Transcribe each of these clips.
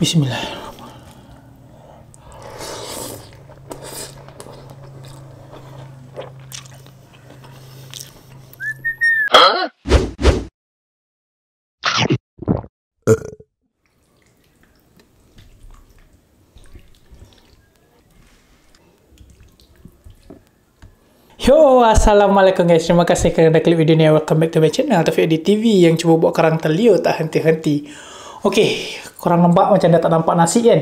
Bismillah. Yo, Assalamualaikum guys. Terima kasih kerana klik video ni. Welcome back to my channel. Taufik Adi TV yang cuba buat korang terliur tak henti-henti. Okay, korang nampak macam dah tak nampak nasi kan?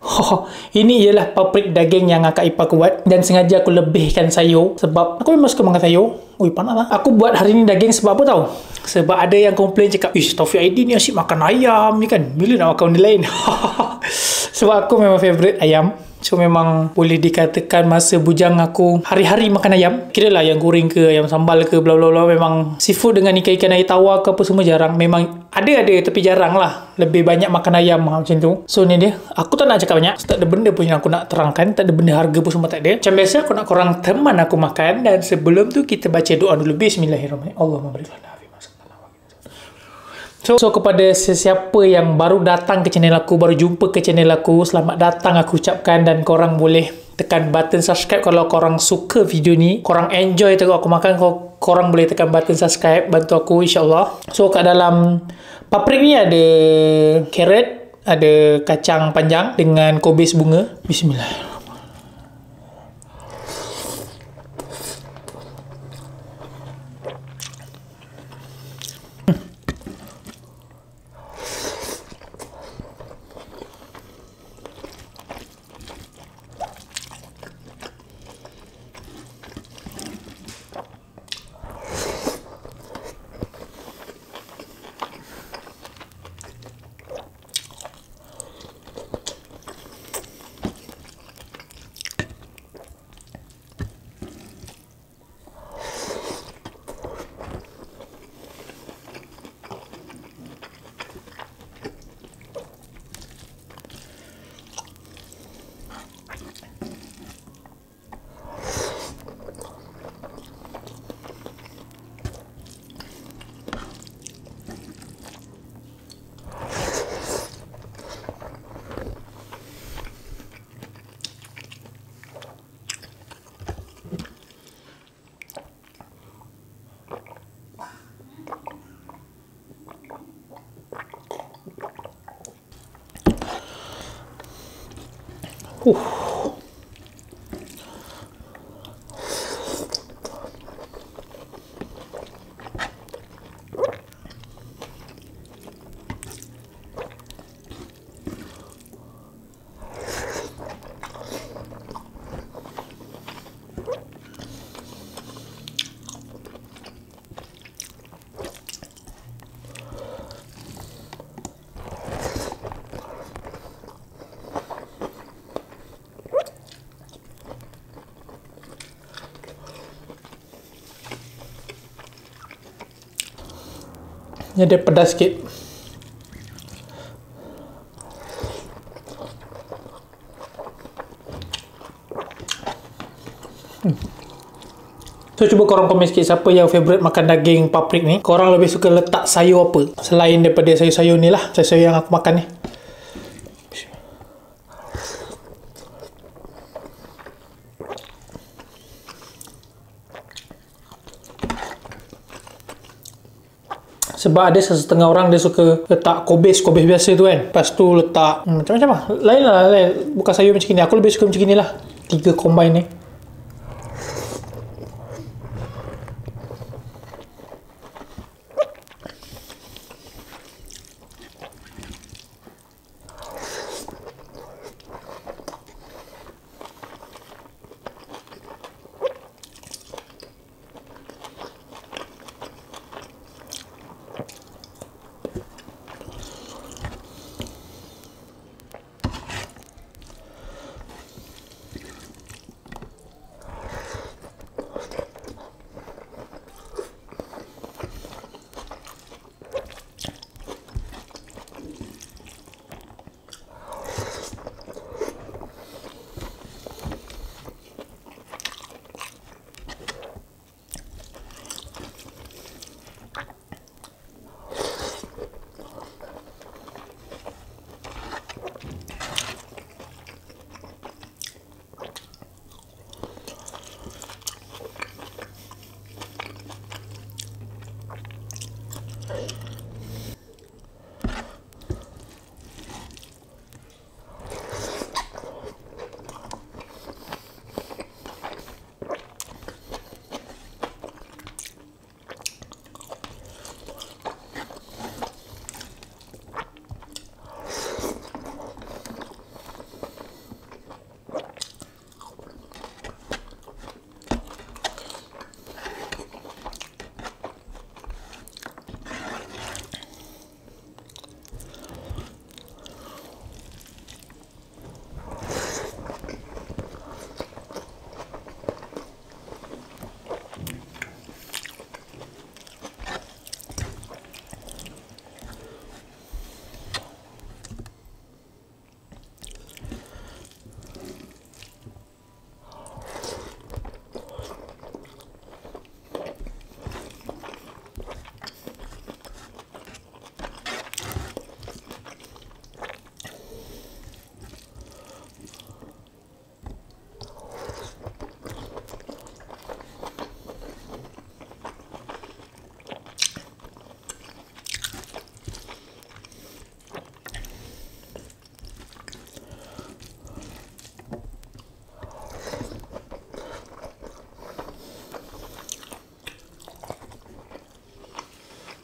Oh, ini ialah paprik daging yang akak ipar aku buat dan sengaja aku lebihkan sayur sebab aku memang suka makan sayur. Ui, panas lah. Aku buat hari ni daging sebab apa tau? Sebab ada yang komplain cakap, Ish, Taufik Aidi ni asyik makan ayam ni kan? Bila nak makan benda lain? sebab aku memang favourite ayam. So memang boleh dikatakan masa bujang aku hari-hari makan ayam. Kira lah yang goreng ke, ayam sambal ke, bla bla bla. Memang seafood dengan ikan-ikan air tawar ke apa semua jarang. Memang ada-ada tapi jarang lah. Lebih banyak makan ayam lah, macam tu. So ni dia. Aku tak nak cakap banyak. Tak ada benda pun yang aku nak terangkan. Tak ada benda harga pun semua tak ada. Macam biasa aku nak korang teman aku makan. Dan sebelum tu kita baca doa dulu. Bismillahirrahmanirrahim. Allah memberikan So, so kepada sesiapa yang baru datang ke channel aku, baru jumpa ke channel aku, selamat datang aku ucapkan dan korang boleh tekan button subscribe kalau korang suka video ni. Korang enjoy tengok aku makan, korang boleh tekan button subscribe, bantu aku insyaAllah. So kat dalam paprik ni ada carrot, ada kacang panjang dengan kobis bunga. Bismillah. Whew. Ni ada pedas sikit. Hmm. So cuba korang komen sikit siapa yang favourite makan daging paprik ni. Korang lebih suka letak sayur apa? Selain daripada sayur-sayur ni lah. Sayur-sayur yang aku makan ni. Sebab ada setengah orang dia suka letak kobis kobis biasa tu kan. Lepas tu letak hmm, macam-macam lah. Lain lah lain. bukan sayur macam ni aku lebih suka macam ni lah tiga combine ni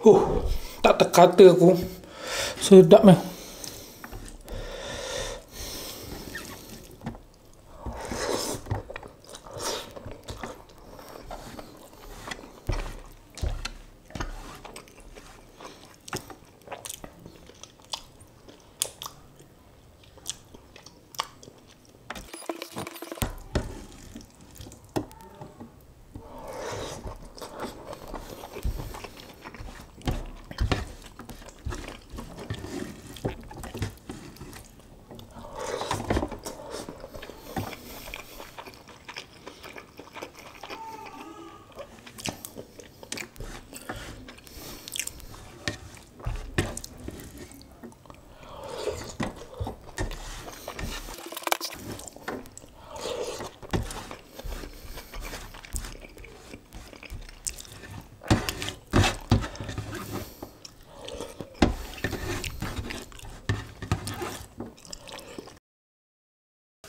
Huh, tak terkata aku. Sedap meh.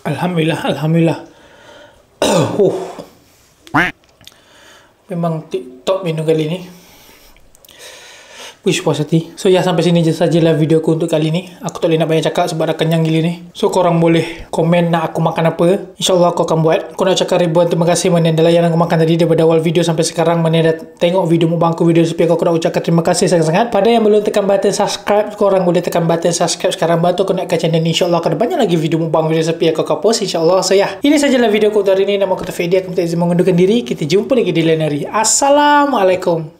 Alhamdulillah, Alhamdulillah. oh. Memang TikTok menu kali ni. Wish hati. So ya sampai sini je sajalah video aku untuk kali ni. Aku tak boleh nak banyak cakap sebab dah kenyang gila ni. So korang boleh komen nak aku makan apa. InsyaAllah aku akan buat. Aku nak cakap ribuan terima kasih mana yang aku makan tadi daripada awal video sampai sekarang. Mana dah tengok video mukbang aku video sepi aku nak ucapkan terima kasih sangat-sangat. Pada yang belum tekan button subscribe, korang boleh tekan button subscribe sekarang. Bantu aku naikkan channel ni. InsyaAllah akan ada banyak lagi video mukbang video sepi aku akan post. InsyaAllah. So ya. Ini sajalah video aku hari ni. Nama aku Tafidi. Aku minta izin mengundurkan diri. Kita jumpa lagi di lain hari. Assalamualaikum.